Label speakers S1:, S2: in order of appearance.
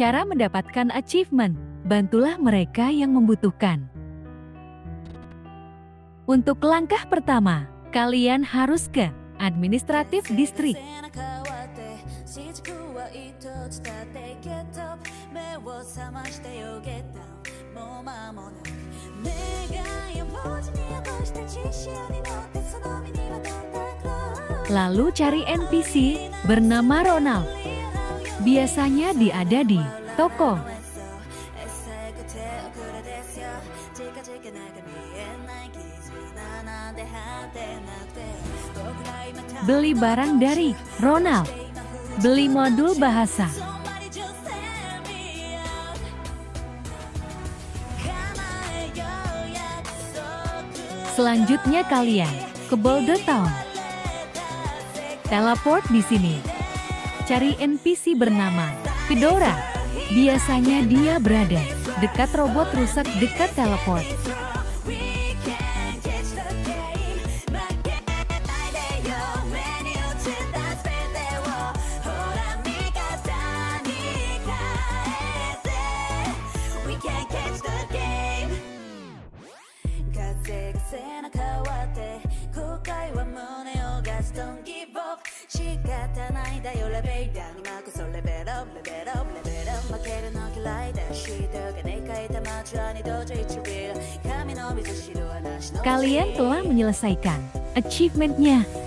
S1: Cara mendapatkan achievement, bantulah mereka yang membutuhkan. Untuk langkah pertama, kalian harus ke administratif distrik. Lalu cari NPC bernama Ronald Biasanya diada di toko. Beli barang dari Ronald. Beli modul bahasa. Selanjutnya kalian ke Boulder Town. Teleport di sini cari NPC bernama Fedora. Biasanya dia berada dekat robot rusak dekat teleport. Kalian telah menyelesaikan achievementnya.